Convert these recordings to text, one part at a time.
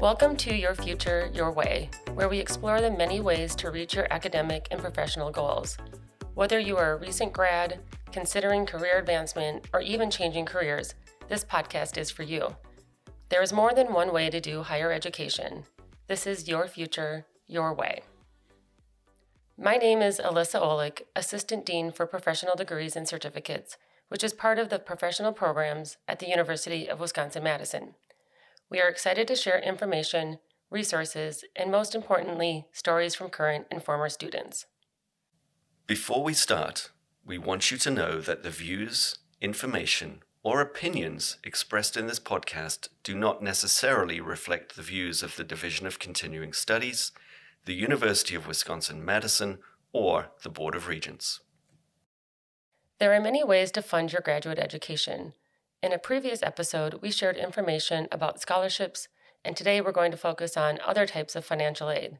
Welcome to Your Future, Your Way, where we explore the many ways to reach your academic and professional goals. Whether you are a recent grad, considering career advancement, or even changing careers, this podcast is for you. There is more than one way to do higher education. This is Your Future, Your Way. My name is Alyssa Olick, Assistant Dean for Professional Degrees and Certificates, which is part of the professional programs at the University of Wisconsin Madison. We are excited to share information, resources, and most importantly, stories from current and former students. Before we start, we want you to know that the views, information, or opinions expressed in this podcast do not necessarily reflect the views of the Division of Continuing Studies, the University of Wisconsin Madison, or the Board of Regents. There are many ways to fund your graduate education. In a previous episode, we shared information about scholarships, and today we're going to focus on other types of financial aid.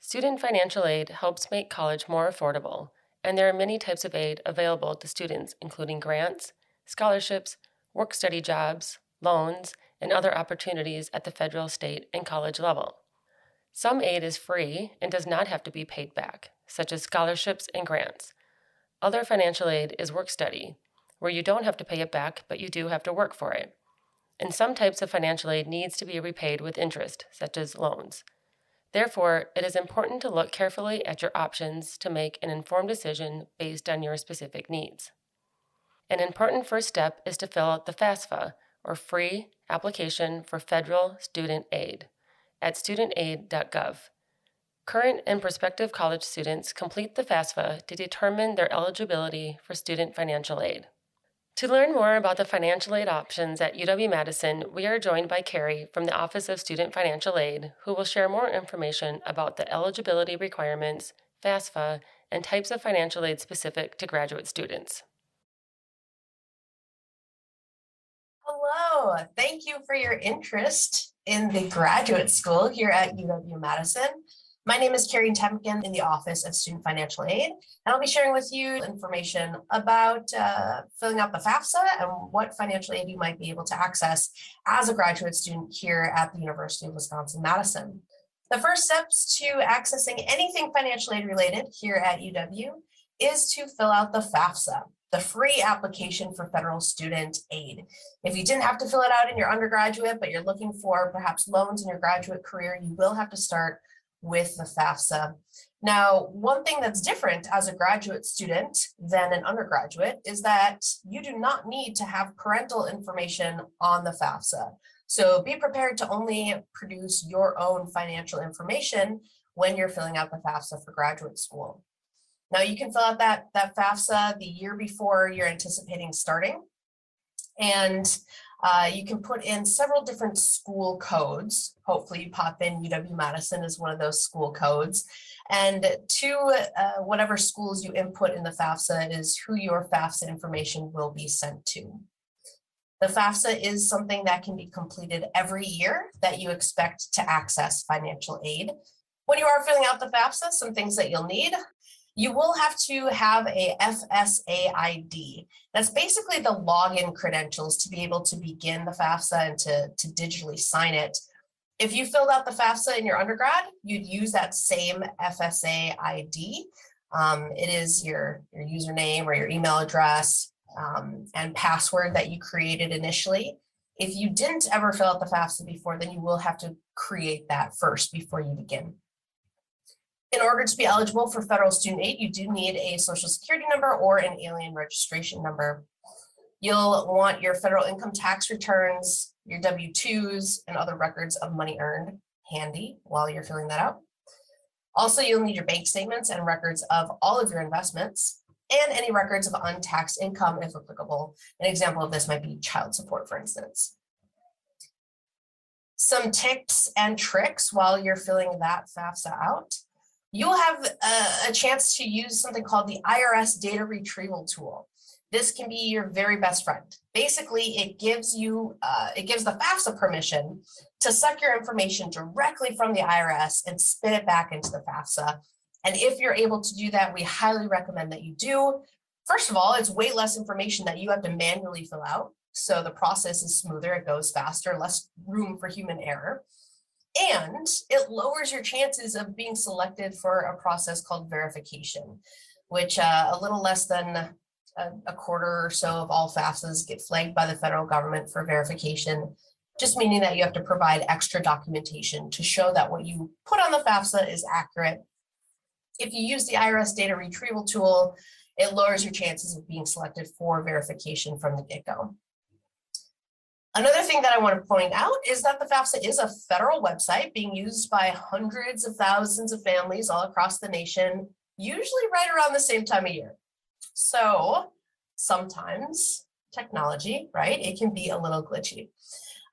Student financial aid helps make college more affordable, and there are many types of aid available to students, including grants, scholarships, work study jobs, loans, and other opportunities at the federal, state, and college level. Some aid is free and does not have to be paid back, such as scholarships and grants. Other financial aid is work study, where you don't have to pay it back, but you do have to work for it. And some types of financial aid needs to be repaid with interest, such as loans. Therefore, it is important to look carefully at your options to make an informed decision based on your specific needs. An important first step is to fill out the FAFSA, or Free Application for Federal Student Aid, at studentaid.gov. Current and prospective college students complete the FAFSA to determine their eligibility for student financial aid. To learn more about the financial aid options at UW Madison, we are joined by Carrie from the Office of Student Financial Aid, who will share more information about the eligibility requirements, FAFSA, and types of financial aid specific to graduate students. Thank you for your interest in the graduate school here at UW Madison. My name is Carrie Temkin in the Office of Student Financial Aid, and I'll be sharing with you information about uh, filling out the FAFSA and what financial aid you might be able to access as a graduate student here at the University of Wisconsin-Madison. The first steps to accessing anything financial aid related here at UW is to fill out the FAFSA, the free application for federal student aid. If you didn't have to fill it out in your undergraduate, but you're looking for perhaps loans in your graduate career, you will have to start with the FAFSA. Now, one thing that's different as a graduate student than an undergraduate is that you do not need to have parental information on the FAFSA. So be prepared to only produce your own financial information when you're filling out the FAFSA for graduate school. Now you can fill out that, that FAFSA the year before you're anticipating starting. And uh, you can put in several different school codes. Hopefully you pop in UW Madison as one of those school codes. And to uh, whatever schools you input in the FAFSA is who your FAFSA information will be sent to. The FAFSA is something that can be completed every year that you expect to access financial aid. When you are filling out the FAFSA, some things that you'll need you will have to have a FSA ID. That's basically the login credentials to be able to begin the FAFSA and to, to digitally sign it. If you filled out the FAFSA in your undergrad, you'd use that same FSA ID. Um, it is your, your username or your email address um, and password that you created initially. If you didn't ever fill out the FAFSA before, then you will have to create that first before you begin. In order to be eligible for federal student aid, you do need a social security number or an alien registration number. You'll want your federal income tax returns, your W-2s, and other records of money earned handy while you're filling that out. Also, you'll need your bank statements and records of all of your investments and any records of untaxed income if applicable. An example of this might be child support, for instance. Some tips and tricks while you're filling that FAFSA out you'll have a, a, chance to use something called the IRS data retrieval tool. This can be your very best friend. Basically, it gives you, uh, it gives the FAFSA permission to suck your information directly from the IRS and spit it back into the FAFSA. And if you're able to do that, we highly recommend that you do. First of all, it's way less information that you have to manually fill out. So the process is smoother, it goes faster, less room for human error. And it lowers your chances of being selected for a process called verification, which uh, a little less than a, a quarter or so of all FAFSAs get flagged by the federal government for verification, just meaning that you have to provide extra documentation to show that what you put on the FAFSA is accurate. If you use the IRS data retrieval tool, it lowers your chances of being selected for verification from the get-go. Another thing that I want to point out is that the FAFSA is a federal website being used by hundreds of thousands of families all across the nation, usually right around the same time of year. So sometimes technology, right, it can be a little glitchy.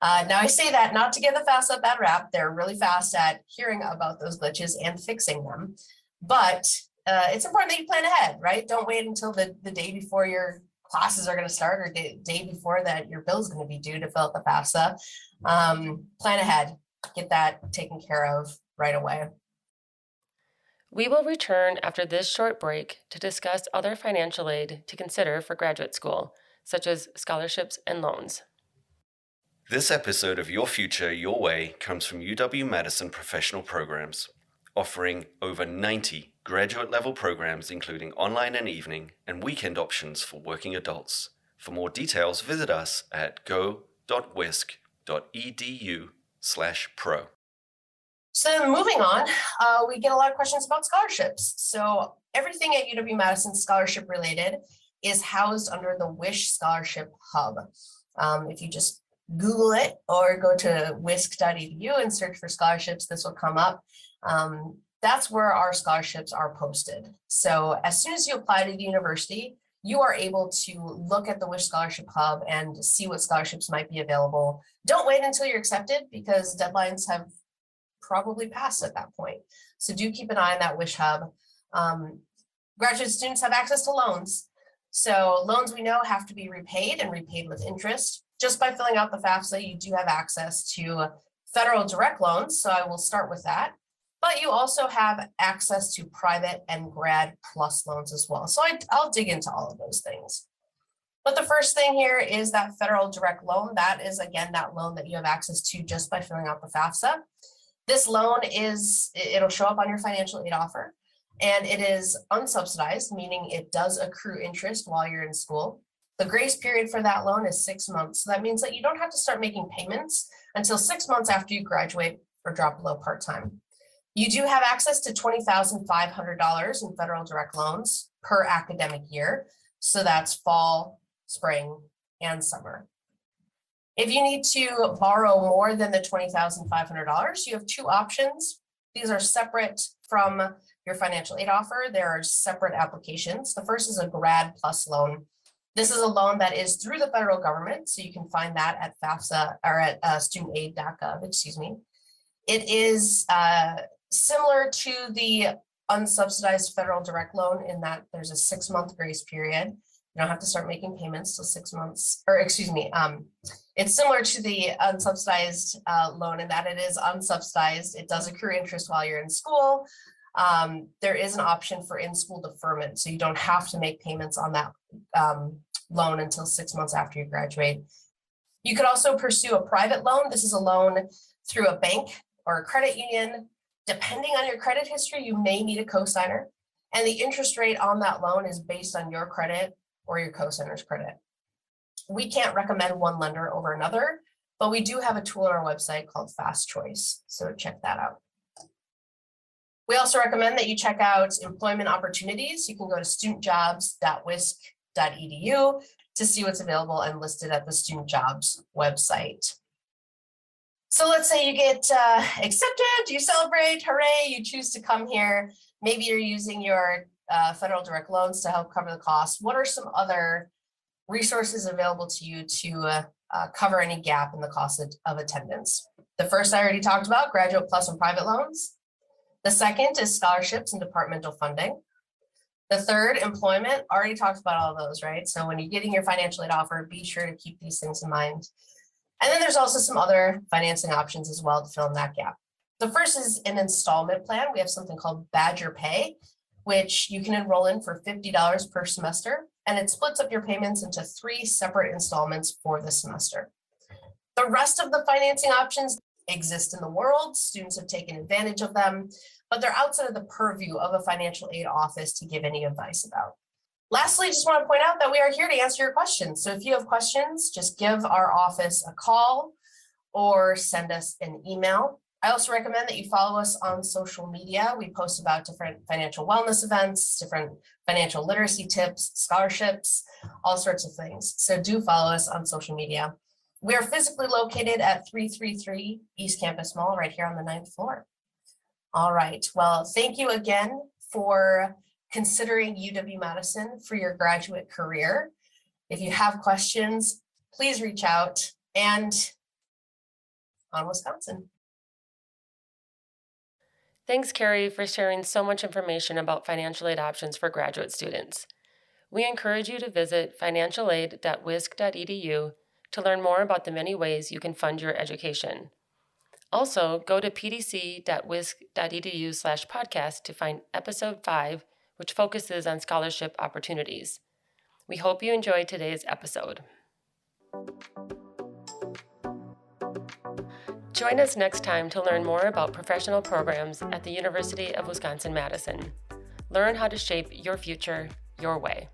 Uh, now I say that not to give the FAFSA a bad rap, they're really fast at hearing about those glitches and fixing them. But uh, it's important that you plan ahead, right? Don't wait until the, the day before your classes are going to start or day, day before that your bill is going to be due to fill out the FAFSA. Um, plan ahead, get that taken care of right away. We will return after this short break to discuss other financial aid to consider for graduate school, such as scholarships and loans. This episode of Your Future, Your Way comes from UW Madison Professional Programs, offering over 90 graduate level programs including online and evening and weekend options for working adults. For more details, visit us at go.wisc.edu slash pro. So moving on, uh, we get a lot of questions about scholarships. So everything at UW Madison scholarship related is housed under the WISH Scholarship Hub. Um, if you just Google it or go to wisc.edu and search for scholarships, this will come up. Um, that's where our scholarships are posted. So as soon as you apply to the university, you are able to look at the Wish Scholarship Hub and see what scholarships might be available. Don't wait until you're accepted because deadlines have probably passed at that point. So do keep an eye on that Wish Hub. Um, graduate students have access to loans. So loans we know have to be repaid and repaid with interest. Just by filling out the FAFSA, you do have access to federal direct loans. So I will start with that but you also have access to private and grad plus loans as well. So I, I'll dig into all of those things. But the first thing here is that federal direct loan. That is, again, that loan that you have access to just by filling out the FAFSA. This loan is, it'll show up on your financial aid offer, and it is unsubsidized, meaning it does accrue interest while you're in school. The grace period for that loan is six months. So that means that you don't have to start making payments until six months after you graduate or drop below part time. You do have access to $20,500 in federal direct loans per academic year. So that's fall, spring, and summer. If you need to borrow more than the $20,500, you have two options. These are separate from your financial aid offer. There are separate applications. The first is a grad plus loan. This is a loan that is through the federal government. So you can find that at FAFSA or at uh, studentaid.gov, excuse me. It is uh, similar to the unsubsidized federal direct loan in that there's a six month grace period. You don't have to start making payments till six months, or excuse me, um, it's similar to the unsubsidized uh, loan in that it is unsubsidized. It does accrue interest while you're in school. Um, there is an option for in-school deferment, so you don't have to make payments on that um, loan until six months after you graduate. You could also pursue a private loan. This is a loan through a bank or a credit union Depending on your credit history, you may need a cosigner. And the interest rate on that loan is based on your credit or your cosigner's credit. We can't recommend one lender over another, but we do have a tool on our website called Fast Choice. So check that out. We also recommend that you check out employment opportunities. You can go to studentjobs.wisc.edu to see what's available and listed at the student jobs website. So let's say you get uh, accepted, you celebrate, hooray, you choose to come here. Maybe you're using your uh, federal direct loans to help cover the cost. What are some other resources available to you to uh, uh, cover any gap in the cost of, of attendance? The first I already talked about, graduate plus and private loans. The second is scholarships and departmental funding. The third, employment, already talked about all those, right? So when you're getting your financial aid offer, be sure to keep these things in mind. And then there's also some other financing options as well to fill in that gap. The first is an installment plan. We have something called Badger Pay, which you can enroll in for $50 per semester, and it splits up your payments into three separate installments for the semester. The rest of the financing options exist in the world. Students have taken advantage of them, but they're outside of the purview of a financial aid office to give any advice about. Lastly, just want to point out that we are here to answer your questions. So if you have questions, just give our office a call or send us an email. I also recommend that you follow us on social media. We post about different financial wellness events, different financial literacy tips, scholarships, all sorts of things. So do follow us on social media. We are physically located at 333 East Campus Mall, right here on the ninth floor. All right. Well, thank you again for considering UW Madison for your graduate career. If you have questions, please reach out and on Wisconsin. Thanks, Carrie, for sharing so much information about financial aid options for graduate students. We encourage you to visit financialaid.wisc.edu to learn more about the many ways you can fund your education. Also, go to pdc.wisc.edu slash podcast to find episode 5, which focuses on scholarship opportunities. We hope you enjoyed today's episode. Join us next time to learn more about professional programs at the University of Wisconsin Madison. Learn how to shape your future your way.